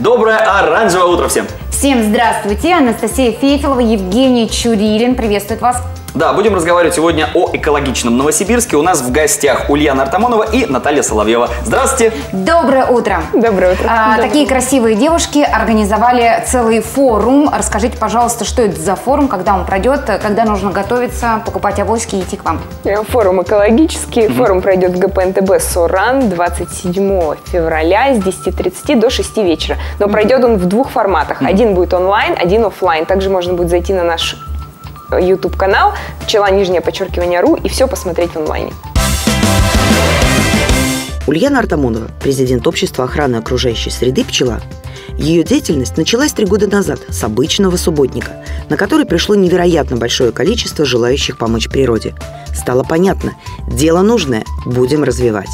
Доброе оранжевое утро всем! Всем здравствуйте! Анастасия Фефилова, Евгений Чурилин. Приветствует вас. Да, будем разговаривать сегодня о экологичном Новосибирске. У нас в гостях Ульяна Артамонова и Наталья Соловьева. Здравствуйте! Доброе утро! Доброе утро! А, Доброе такие красивые девушки организовали целый форум. Расскажите, пожалуйста, что это за форум, когда он пройдет, когда нужно готовиться, покупать авоськи и идти к вам? Э, Форум экологический. Форум пройдет в ГПНТБ СО РАН 27 февраля с 10.30 до 6 вечера. Но пройдет он в двух форматах. Один будет онлайн, один оффлайн. Также можно будет зайти на наш YouTube канал пчела нижнее подчеркивание ру и все посмотреть в онлайне. Ульяна Артамонова, президент общества охраны окружающей среды «Пчела». Ее деятельность началась три года назад с обычного субботника, на который пришло невероятно большое количество желающих помочь природе. Стало понятно, дело нужное, будем развивать.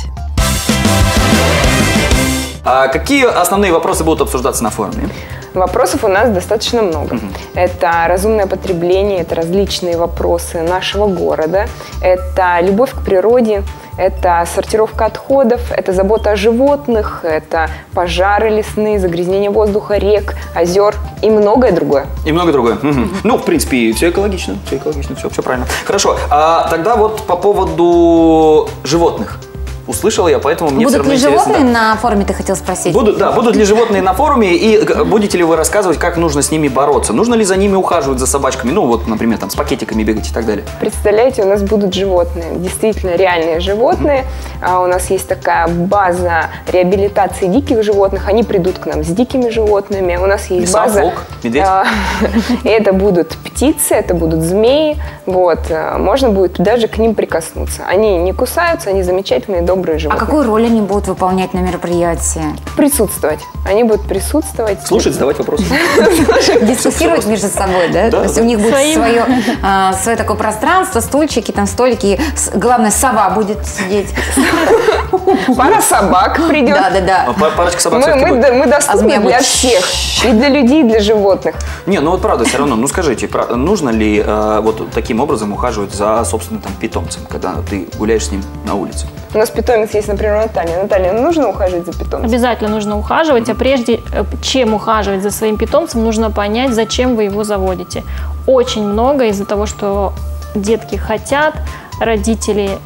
А какие основные вопросы будут обсуждаться на форуме? Вопросов у нас достаточно много. Это разумное потребление, это различные вопросы нашего города, это любовь к природе, это сортировка отходов, это забота о животных, это пожары лесные, загрязнение воздуха, рек, озер и многое другое. И много другое. Мгм. Ну, в принципе, все экологично, все экологично, все, все правильно. Хорошо, а тогда вот по поводу животных. Услышал я, поэтому мне все Будут равно ли интересно. животные да. на форуме, ты хотел спросить? Будут, да, будут ли животные на форуме и г- будете ли вы рассказывать, как нужно с ними бороться? Нужно ли за ними ухаживать, за собачками? Ну, вот, например, там с пакетиками бегать и так далее. Представляете, у нас будут животные, действительно реальные животные. А у нас есть такая база реабилитации диких животных. Они придут к нам с дикими животными. У нас есть Лиса, база. волк, медведь? а, и это будут птицы, это будут змеи. Вот, а, можно будет даже к ним прикоснуться. Они не кусаются, они замечательные, добрые А животные. какую роль они будут выполнять на мероприятии? Присутствовать. Они будут присутствовать. Слушать, задавать вопросы. Дискуссировать между собой, да? То есть у них будет свое, а, свое такое пространство, стульчики, там столики. Главное, сова будет сидеть. Пара собак придет. Да, да, да. А пар- Парочка собак Мы, А доступны для всех. И для людей, и для животных. Не, ну вот правда, все равно, ну скажите, нужно ли э, вот таким образом ухаживать за собственным там питомцем, когда ты гуляешь с ним на улице? У нас питомец есть, например, Наталья. Наталья, ну, нужно ухаживать за питомцем? Обязательно нужно ухаживать, а прежде э, чем ухаживать за своим питомцем, нужно понять, зачем вы его заводите. Очень много из-за того, что детки хотят, родители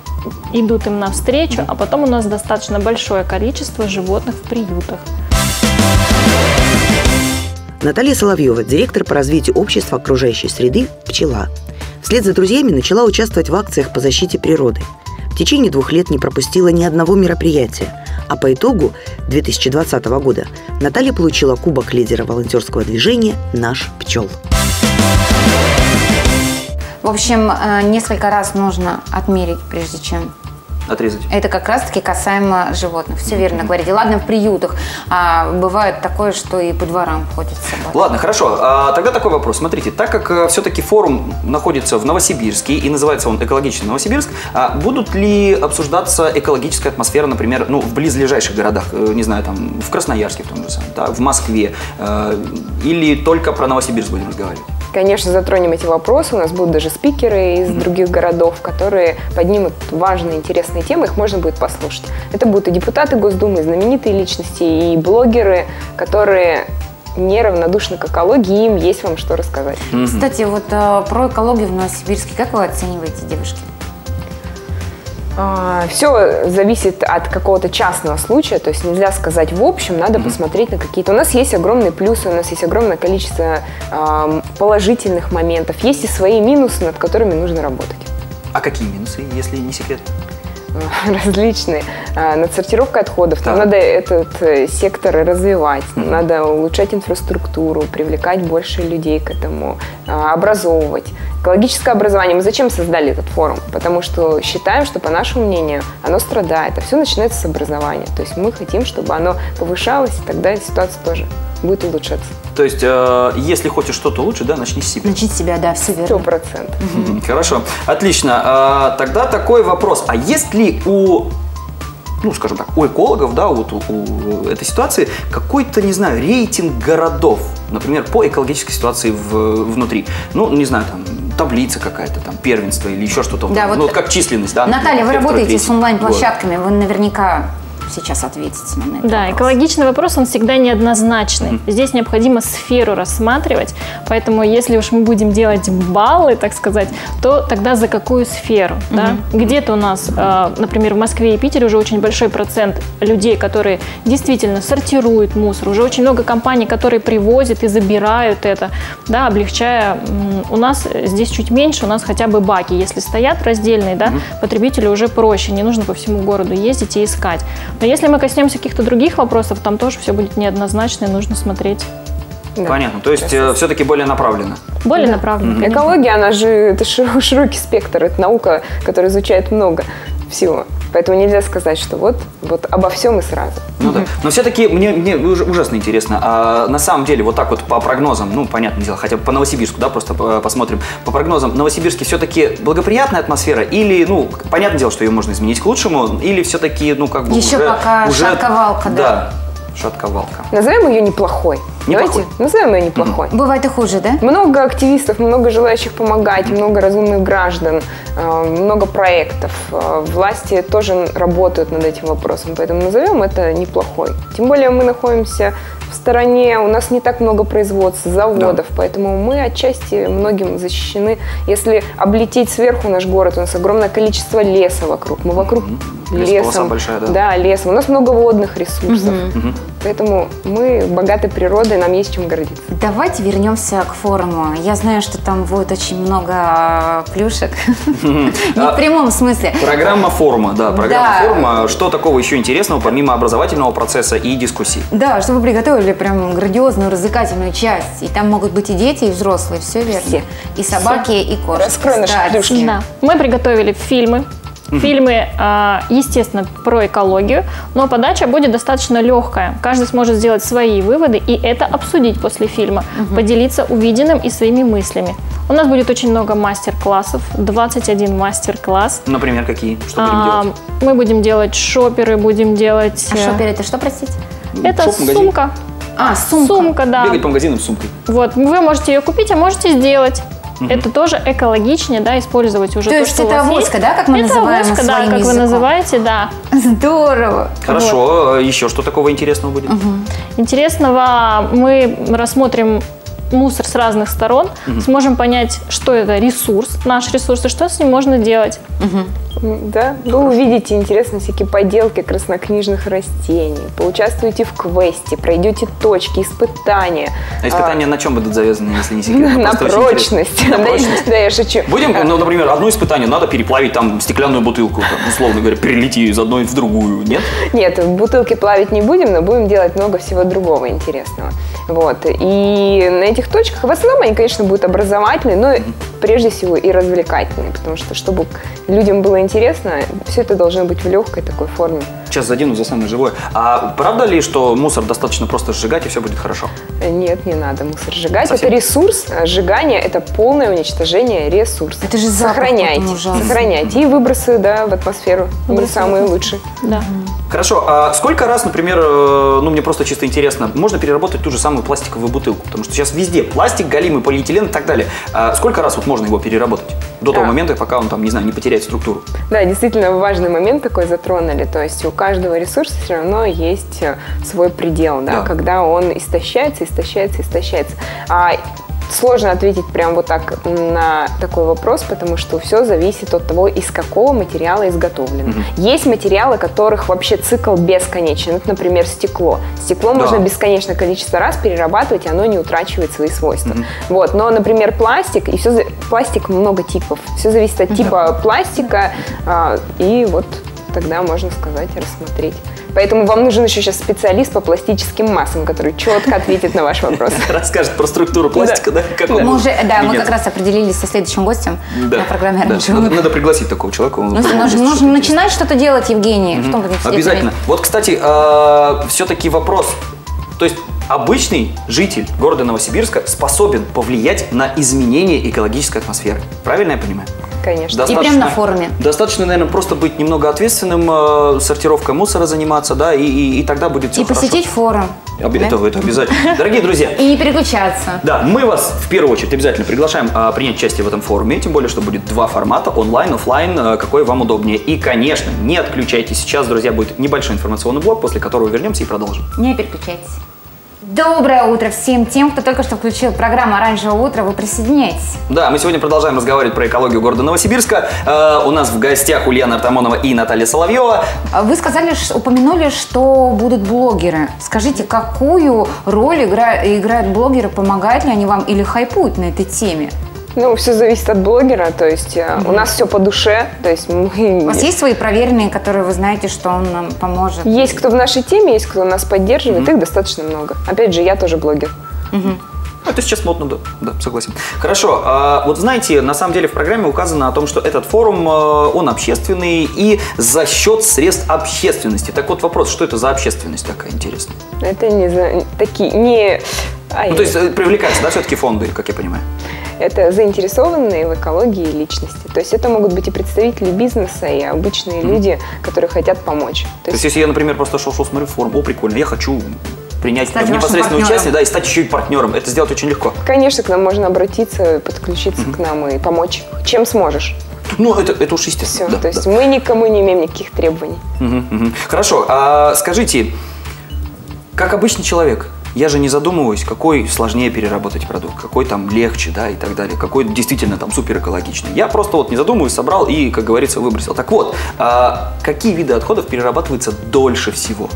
идут им навстречу, а потом у нас достаточно большое количество животных в приютах. Наталья Соловьева, директор по развитию общества окружающей среды «Пчела». Вслед за друзьями начала участвовать в акциях по защите природы. В течение двух лет не пропустила ни одного мероприятия, а по итогу 2020 года Наталья получила кубок лидера волонтерского движения «Наш пчел». В общем, э, несколько раз нужно отмерить, прежде чем Отрезать. Это как раз-таки касаемо животных. Все верно говорите. Ладно, в приютах. А бывает такое, что и по дворам ходят собаки. Ладно, хорошо. А, тогда такой вопрос. Смотрите, так как все-таки форум находится в Новосибирске и называется он «Экологичный Новосибирск», а будут ли обсуждаться экологическая атмосфера, например, ну, в близлежащих городах, э, не знаю, там, в Красноярске в том же самом, да, в Москве, э, или только про Новосибирск будем разговаривать? Конечно, затронем эти вопросы. У нас будут даже спикеры из других городов, которые поднимут важные, интересные темы. Их можно будет послушать. Это будут и депутаты Госдумы, и знаменитые личности, и блогеры, которые неравнодушны к экологии, им есть вам что рассказать. Кстати, вот э, про экологию в Новосибирске. Как вы оцениваете, девушки? Все зависит от какого-то частного случая, то есть нельзя сказать в общем, надо посмотреть на какие-то. У нас есть огромные плюсы, у нас есть огромное количество ам, положительных моментов, есть и свои минусы, над которыми нужно работать. А какие минусы, если не секрет? различные. А, Над сортировкой отходов. Нам Так. надо этот э, сектор развивать, надо улучшать инфраструктуру, привлекать больше людей к этому, а, образовывать. Экологическое образование. Мы зачем создали этот форум? Потому что считаем, что, по нашему мнению, оно страдает. А все начинается с образования. То есть мы хотим, чтобы оно повышалось, и тогда ситуация тоже будет улучшаться. То есть, э, если хочешь что-то лучше, да, начни с себя. Начать с себя, да, все Сто верно. процентов. Мгм, Хорошо, отлично. А, Тогда такой вопрос. А есть ли у ну, скажем так, у экологов, да, вот у, у этой ситуации какой-то, не знаю, рейтинг городов, например, по экологической ситуации в- внутри. Ну, не знаю, там, таблица какая-то, там, первенство или еще что-то. Да, вот- ну, как численность, да. Наталья, вы работаете с онлайн-площадками, вы наверняка сейчас ответить на этот Да, вопрос? экологичный вопрос, он всегда неоднозначный. Здесь необходимо сферу рассматривать, поэтому если уж мы будем делать баллы, так сказать, то тогда за какую сферу? Да? Где-то у нас, э, например, в Москве и Питере уже очень большой процент людей, которые действительно сортируют мусор, уже очень много компаний, которые привозят и забирают это, да, облегчая. У нас здесь чуть меньше, у нас хотя бы баки, если стоят раздельные, да, потребителю уже проще, не нужно по всему городу ездить и искать. Но если мы коснемся каких-то других вопросов, там тоже все будет неоднозначно, и нужно смотреть Да. Понятно. То есть все-таки более направленно. более направленно. конечно. Экология, она же это широ- широкий спектр, это наука, которая изучает много всего. Поэтому нельзя сказать, что вот, вот обо всем и сразу. Ну да. Но все-таки мне, мне уж- ужасно интересно. А на самом деле, вот так вот по прогнозам, ну, понятное дело, хотя бы по Новосибирску, да, просто по- посмотрим. По прогнозам, в Новосибирске все-таки благоприятная атмосфера или, ну, понятное дело, что ее можно изменить к лучшему, или все-таки, ну, как бы Еще уже... пока уже- шатковалка, да. Да, шатковалка. Назовем ее неплохой. Неплохой. Давайте назовем ее неплохой. Бывает и хуже, да? Много активистов, много желающих помогать, много разумных граждан, э, много проектов. Э, Власти тоже работают над этим вопросом, поэтому назовем это неплохой. Тем более мы находимся в стороне, у нас не так много производств, заводов, поэтому мы отчасти многим защищены. Если облететь сверху наш город, у нас огромное количество леса вокруг. Мы вокруг Лесополоса лесом. большая, да. Да, лесом. У нас много водных ресурсов. Поэтому мы богаты природой, нам есть чем гордиться. Давайте вернемся к форуму. Я знаю, что там будет очень много а, плюшек. Не А, в прямом смысле. Программа форума, да, программа форума. Что такого еще интересного, помимо образовательного процесса и дискуссий? Да, что вы приготовили прям грандиозную, развлекательную часть. И там могут быть и дети, и взрослые, все верно. И собаки, и кошки. Раскрой наши плюшки. Да. Мы приготовили фильмы. Фильмы, а, естественно, про экологию, но подача будет достаточно легкая. Каждый сможет сделать свои выводы и это обсудить после фильма, поделиться увиденным и своими мыслями. У нас будет очень много мастер-классов, 21 мастер-класс. Например, какие? Что будем А, делать? Мы будем делать шоперы, будем делать... А э, шопер это что, простите? Это сумка. А, сумка. Сумка, да. Бегать по магазинам с сумкой. Вот, вы можете ее купить, а можете сделать. Это тоже экологичнее, да, использовать уже То то, есть что у это вас авоська, есть. да, как мы это называем авоська, да, как вы языком? называете, да. Здорово. Хорошо, а еще что такого интересного будет? Интересного мы рассмотрим мусор с разных сторон, сможем понять, что это ресурс, наш ресурс, и что с ним можно делать. М, Да, вы увидите интересные всякие поделки краснокнижных растений, поучаствуете в квесте, пройдете точки, испытания. А испытания на чем будут завязаны, если не секрет? А, на прочность. На прочность. Да, я шучу. Будем, А, ну, например, одно испытание, надо переплавить там стеклянную бутылку, там, условно говоря, перелети из одной в другую, нет? Нет, в бутылки плавить не будем, но будем делать много всего другого интересного. Вот. И на этих точках, в основном они, конечно, будут образовательные, но прежде всего и развлекательные, потому что, чтобы людям было интересно, все это должно быть в легкой такой форме. Сейчас задену за самое живое. А правда ли, что мусор достаточно просто сжигать и все будет хорошо? Нет, не надо мусор сжигать. Совсем? Это ресурс. а Сжигание – это полное уничтожение ресурса. Это же запах Сохраняйте. Сохраняйте. И выбросы да, в атмосферу не Выбросы в самые лучшие. Да. Хорошо, а сколько раз, например, э, ну мне просто чисто интересно, можно переработать ту же самую пластиковую бутылку? Потому что сейчас везде пластик, галимый полиэтилен и так далее. А сколько раз вот можно его переработать? До того момента, пока он там, не знаю, не потеряет структуру. Да, действительно важный момент такой затронули. То есть у каждого ресурса все равно есть э, свой предел, да, Да. когда он истощается, истощается, истощается. А сложно ответить прям вот так на такой вопрос, потому что все зависит от того, из какого материала изготовлено. Есть материалы, которых вообще цикл бесконечен. Это, например, стекло. Стекло Да. можно бесконечное количество раз перерабатывать, и оно не утрачивает свои свойства. Вот. Но, например, пластик, и все, пластик много типов. Все зависит от типа пластика, а, и вот тогда можно сказать, рассмотреть. Поэтому вам нужен еще сейчас специалист по пластическим массам, который четко ответит на ваш вопрос. Расскажет про структуру пластика, да? как он Мы уже, да, мы как раз определились со следующим гостем на программе да. «Оранжевый Надо, лук». надо пригласить такого человека. Ну, нужно, начинать что-то делать, Евгений. Обязательно. Вот, кстати, все-таки вопрос. То есть обычный житель города Новосибирска способен повлиять на изменение экологической атмосферы. Правильно я понимаю? Конечно. И прямо на форуме. Достаточно, наверное, просто быть немного ответственным, э, сортировкой мусора заниматься, да, и, и, и тогда будет все И посетить форум. Об- да? Это, это обязательно. Дорогие друзья, И не переключаться. да, мы вас в первую очередь обязательно приглашаем а, принять участие в этом форуме, тем более, что будет два формата, онлайн, офлайн, а, какой вам удобнее. И, конечно, не отключайтесь. Сейчас, друзья, будет небольшой информационный блок, после которого вернемся и продолжим. Не переключайтесь. Доброе утро всем тем, кто только что включил программу «Оранжевое утро». Вы присоединяйтесь. Да, мы сегодня продолжаем разговаривать про экологию города Новосибирска. Э, у нас в гостях Ульяна Артамонова и Наталья Соловьева. А Вы сказали, упомянули, что будут блогеры. Скажите, какую роль игра- играют блогеры, помогают ли они вам или хайпуют на этой теме? Ну, все зависит от блогера, то есть э, у нас все по душе, то есть мы... У вас есть свои проверенные, которые вы знаете, что он нам поможет? Есть кто в нашей теме, есть кто нас поддерживает, их достаточно много. Опять же, я тоже блогер. Это сейчас модно, да, да, согласен. Хорошо, а, вот знаете, на самом деле в программе указано о том, что этот форум, э, он общественный и за счет средств общественности. Так вот вопрос, что это за общественность такая интересная? Это не за... такие, не... Ну, то есть э, привлекаются, да, все-таки фонды, как я понимаю? Это заинтересованные в экологии личности. То есть это могут быть и представители бизнеса, и обычные люди, которые хотят помочь. То То есть, есть если я, например, просто шел-шел, смотрю форум, о, прикольно, я хочу принять Стать в непосредственное участие, да, и стать еще и партнером. Это сделать очень легко. Конечно, к нам можно обратиться, подключиться к нам и помочь, чем сможешь. Ну, это, это уж Все. естественно. да, То есть да. мы никому не имеем никаких требований. Мгм, мгм. Хорошо, а скажите, как обычный человек, я же не задумываюсь, какой сложнее переработать продукт, какой там легче, да, и так далее, какой действительно там супер экологичный. Я просто вот не задумываюсь, собрал и, как говорится, выбросил. Так вот, а какие виды отходов перерабатываются дольше всего?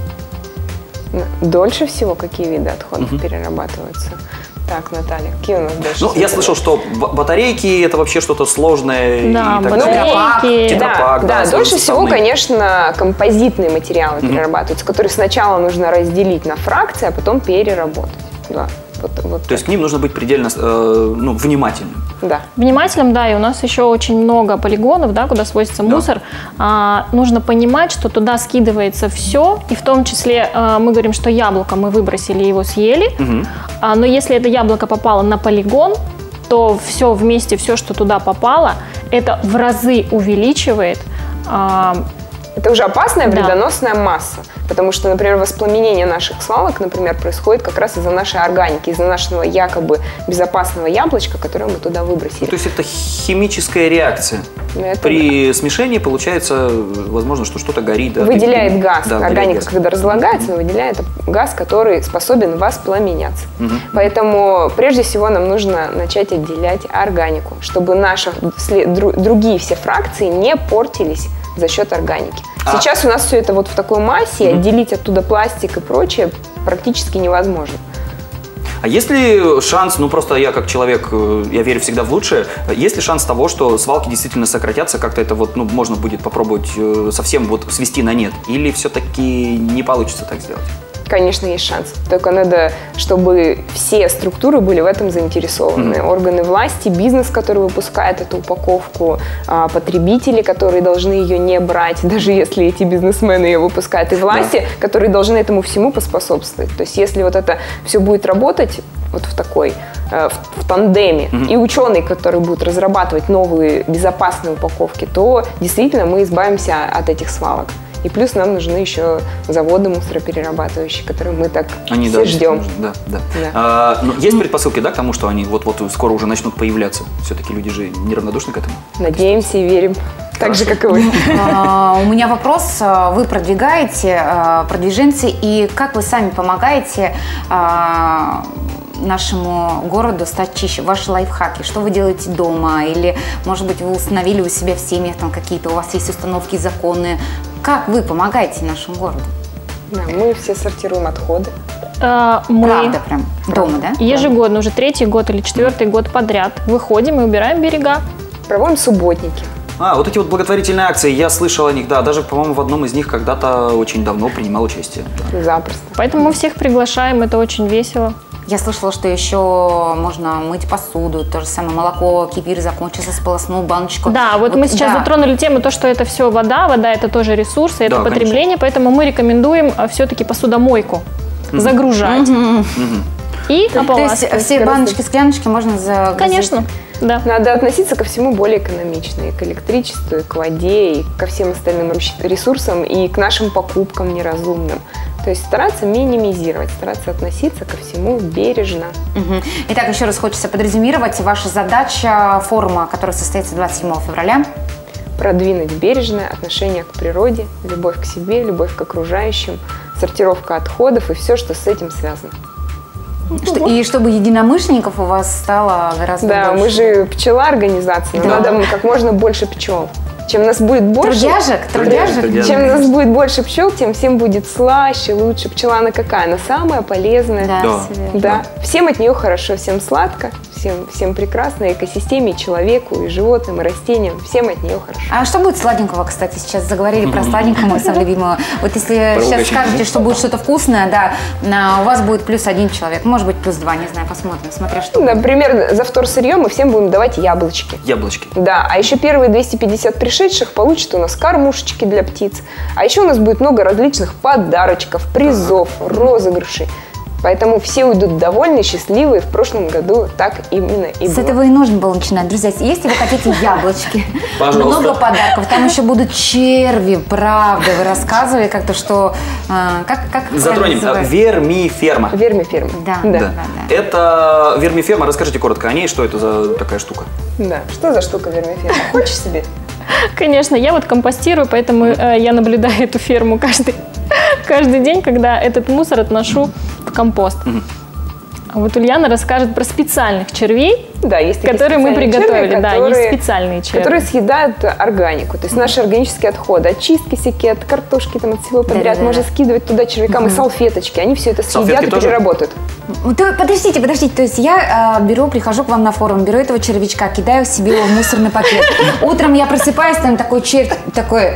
Дольше всего какие виды отходов перерабатываются? Так, Наталья, какие у нас дальше? Ну, я слышал, что батарейки это вообще что-то сложное Да, и так далее. батарейки. Тетрапак, да, да, да, дольше всего, конечно, композитные материалы перерабатываются, которые сначала нужно разделить на фракции, а потом переработать. Да, вот, вот То есть к ним нужно быть предельно э, ну, внимательным. да. Внимательным, да, и у нас еще очень много полигонов, да, куда свозится мусор. А, нужно понимать, что туда скидывается все, и в том числе а, мы говорим, что яблоко мы выбросили, его съели, Мгм. А, но если это яблоко попало на полигон, то все вместе, все, что туда попало, это в разы увеличивает а, Это уже опасная Да. вредоносная масса. Потому что, например, воспламенение наших свалок, например, происходит как раз из-за нашей органики, из-за нашего якобы безопасного яблочка, которое мы туда Ну, выбросили. то есть это химическая реакция. Это При смешении получается, возможно, что что-то горит. Да, выделяет Или- газ. Да, выделяет Органика, газ. когда разлагается, она выделяет газ, который способен воспламеняться. Мгм. Поэтому прежде всего нам нужно начать отделять органику, чтобы наши другие все фракции не портились за счет органики. А- Сейчас у нас все это вот в такой массе, и отделить оттуда пластик и прочее практически невозможно. А есть ли шанс, ну просто я как человек, э, я верю всегда в лучшее, есть ли шанс того, что свалки действительно сократятся, как-то это вот, ну, можно будет попробовать э, совсем вот свести на нет? Или все-таки не получится так сделать? Конечно, есть шанс. Только надо, чтобы все структуры были в этом заинтересованы. Органы власти, бизнес, который выпускает эту упаковку, а, потребители, которые должны ее не брать, даже если эти бизнесмены ее выпускают, и власти, которые должны этому всему поспособствовать. То есть если вот это все будет работать вот в такой, э, в, в тандеме, и ученые, которые будут разрабатывать новые безопасные упаковки, то действительно мы избавимся от этих свалок. И плюс нам нужны еще заводы мусороперерабатывающие, которые мы так Они, все да, ждем. Да, да. Да. А, ну, есть предпосылки, да, к тому, что они вот-вот скоро уже начнут появляться? Все-таки люди же неравнодушны к этому. Надеемся и верим. Так же, как и вы. А, У меня вопрос. А, Вы продвигаете, а, продвиженцы, и как вы сами помогаете нашему городу стать чище? Ваши лайфхаки, что вы делаете дома? Или, может быть, вы установили у себя в семьях там какие-то, у вас есть установки, законы? Как вы помогаете нашему городу? Да, мы все сортируем отходы. а, мы Правда, прям дома, да? ежегодно, уже третий год или четвертый год подряд выходим и убираем берега. Проводим субботники. А, вот эти вот благотворительные акции, я слышал о них, да, даже, по-моему, в одном из них когда-то очень давно принимал участие. Да. Запросто. Поэтому мы всех приглашаем, это очень весело. Я слышала, что еще можно мыть посуду, то же самое молоко, кефир закончился, сполоснул баночку. Да, вот, мы сейчас да. затронули тему, то, что это все вода, вода это тоже ресурс, и это Да, потребление, поэтому мы рекомендуем все-таки посудомойку загружать и То есть ополаскивать. все баночки, скляночки можно загрузить? Конечно. Да. Надо относиться ко всему более экономично. И к электричеству, и к воде, и ко всем остальным ресурсам, и к нашим покупкам неразумным. То есть стараться минимизировать, стараться относиться ко всему бережно. Мгм. Итак, еще раз хочется подрезюмировать. Ваша задача форума, который состоится 27 февраля. Продвинуть бережное отношение к природе, любовь к себе, любовь к окружающим, сортировка отходов и все, что с этим связано. Что- И чтобы единомышленников у вас стало гораздо Да, больше. мы же пчела организация, Да. надо как можно больше пчел. Чем нас будет больше, Трудяжек, трудяжек. трудяжек. чем нас будет больше пчел, тем всем будет слаще, лучше. Пчела она какая? Она самая полезная. Да, Да. Да. Всем от нее хорошо, всем сладко, всем, всем прекрасно, экосистеме, человеку, и животным, и растениям. Всем от нее хорошо. А что будет сладенького, кстати, сейчас заговорили про сладенького, мою самую любимую. Вот если сейчас скажете, что будет что-то вкусное, да, у вас будет плюс один человек, может быть плюс два, не знаю, посмотрим, смотря что. будет. Например, за втор сырье мы всем будем давать яблочки. Яблочки. Да, а еще первые 250 пришедших получат у нас кормушечки для птиц. А еще у нас будет много различных подарочков, призов, розыгрышей. Поэтому все уйдут довольны, счастливые. В прошлом году так именно и С было. этого и нужно было начинать. Друзья, если вы хотите яблочки, Пожалуйста. много подарков, там еще будут черви, правда. Вы рассказывали как-то, что... а, Как, как Затронем. называется? Вермиферма. Вермиферма. Да, да. да, да. Это вермиферма. Расскажите коротко о ней, что это за такая штука. Да. Что за штука вермиферма? Хочешь себе? Конечно, я вот компостирую, поэтому э, я наблюдаю эту ферму каждый, каждый день, когда этот мусор отношу в компост. А вот Ульяна расскажет про специальных червей, Да, есть такие которые мы приготовили. черви, да, которые- есть специальные черви. которые съедают органику, то есть наши органические отходы, очистки всякие от картошки, там, от всего подряд, Да-да-да. можно скидывать туда червякам и салфеточки, они все это съедят Салфетки и тоже? переработают. Ну, то- подождите, подождите. То есть я э, беру, прихожу к вам на форум, беру этого червячка, кидаю себе его в мусорный пакет. Утром я просыпаюсь, там такой червь, такой,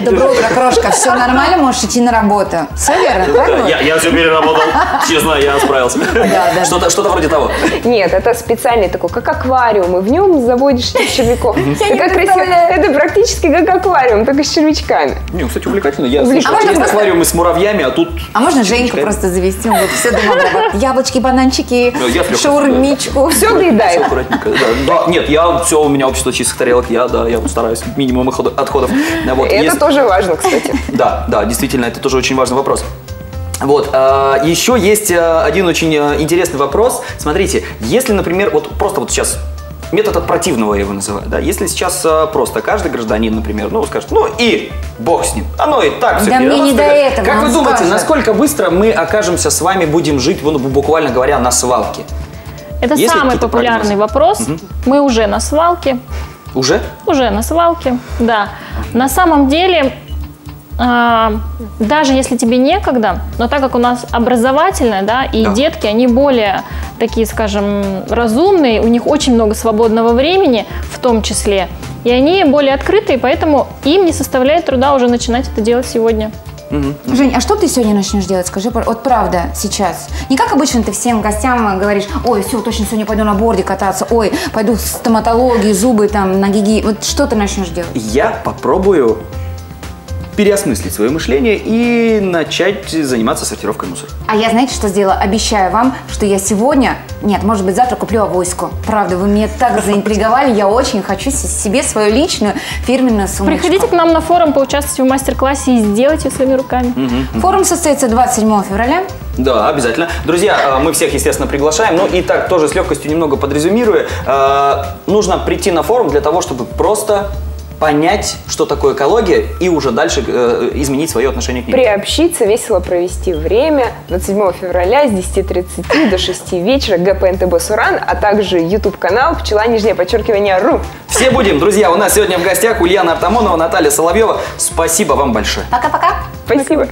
доброе утро, крошка, все нормально, можешь идти на работу. Все верно, так вот? Я, я все переработал. Честно, я справился. да. Что-то, что-то вроде того. Нет, это специальный такой, как аквариум, и в нем заводишь этих червяков. Это красиво. представляю. Это практически как аквариум, только с червячками. Не, кстати, увлекательно. Я слышал, А можно есть аквариумы с муравьями, а тут... А можно Женьку просто завести? Вот все дома обрабатывать. Яблочки, бананчики, Ну, шаурмичку. Все доедает. нет, я все, у меня общество чистых тарелок, я, да, я стараюсь минимум отходов- Вот, Это тоже важно, кстати. Да, да, действительно, это тоже очень важный вопрос. Вот, а, еще есть а, один очень а, интересный вопрос. Смотрите, если, например, вот просто вот сейчас метод от противного я его называю, да, если сейчас а, просто каждый гражданин, например, ну, скажет, ну и бог с ним, оно и так все Да мне не до этого, Как вы думаете, скажет. насколько быстро мы окажемся с вами, будем жить, ну, буквально говоря, на свалке? Это Есть самый популярный прогнозы? вопрос. Мы уже на свалке. Уже? Уже на свалке, да. На самом деле, даже если тебе некогда, но так как у нас образовательное, да, и Да. детки, они более такие, скажем, разумные, у них очень много свободного времени в том числе, и они более открытые, поэтому им не составляет труда уже начинать это делать сегодня. Жень, а что ты сегодня начнешь делать? Скажи, вот правда, сейчас. Не как обычно ты всем гостям говоришь, ой, все, точно сегодня пойду на борде кататься, ой, пойду в стоматологию, зубы там, на гиги. Вот что ты начнешь делать? Я попробую переосмыслить свое мышление и начать заниматься сортировкой мусора. А я, знаете, что сделала? Обещаю вам, что я сегодня, нет, может быть, завтра куплю авоську. Правда, вы меня так заинтриговали, я очень хочу себе свою личную фирменную сумочку. Приходите к нам на форум, поучаствуйте в мастер-классе и сделайте своими руками. Форум состоится 27 февраля. Да, обязательно. Друзья, э, мы всех, естественно, приглашаем. Ну и так тоже с легкостью немного подрезюмируя, э, нужно прийти на форум для того, чтобы просто понять, что такое экология, и уже дальше э, изменить свое отношение к ней. Приобщиться, весело провести время 27 февраля с 10.30 до 6 вечера ГПНТБ Суран, а также YouTube-канал «Пчела нижнее подчеркивание РУ». Все будем, друзья. У нас сегодня в гостях Ульяна Артамонова, Наталья Соловьева. Спасибо вам большое. Пока-пока. Спасибо.